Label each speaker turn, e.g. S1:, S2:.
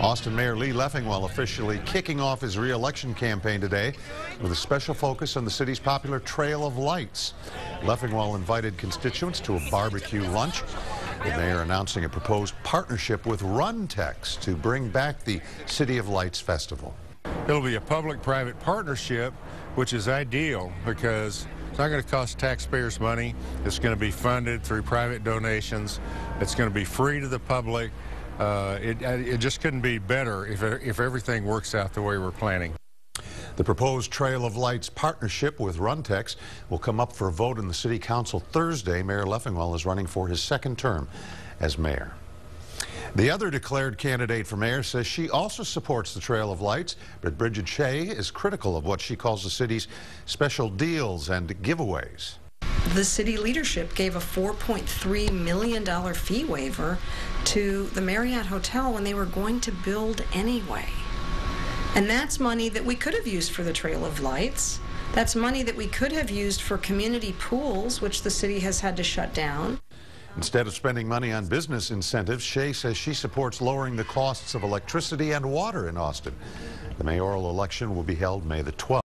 S1: Austin Mayor Lee Leffingwell officially kicking off his re-election campaign today with a special focus on the city's popular Trail of Lights. Leffingwell invited constituents to a barbecue lunch. The mayor announcing a proposed partnership with Runtex to bring back the City of Lights Festival.
S2: It'll be a public-private partnership, which is ideal because it's not going to cost taxpayers money. It's going to be funded through private donations. It's going to be free to the public. Uh, it, it just couldn't be better if, if everything works out the way we're planning.
S1: The proposed Trail of Lights partnership with Runtex will come up for a vote in the City Council Thursday. Mayor Leffingwell is running for his second term as mayor. The other declared candidate for mayor says she also supports the Trail of Lights, but Bridget Shea is critical of what she calls the city's special deals and giveaways.
S3: The city leadership gave a $4.3 million fee waiver to the Marriott Hotel when they were going to build anyway. And that's money that we could have used for the Trail of Lights. That's money that we could have used for community pools, which the city has had to shut down.
S1: Instead of spending money on business incentives, Shea says she supports lowering the costs of electricity and water in Austin. The mayoral election will be held May the 12th.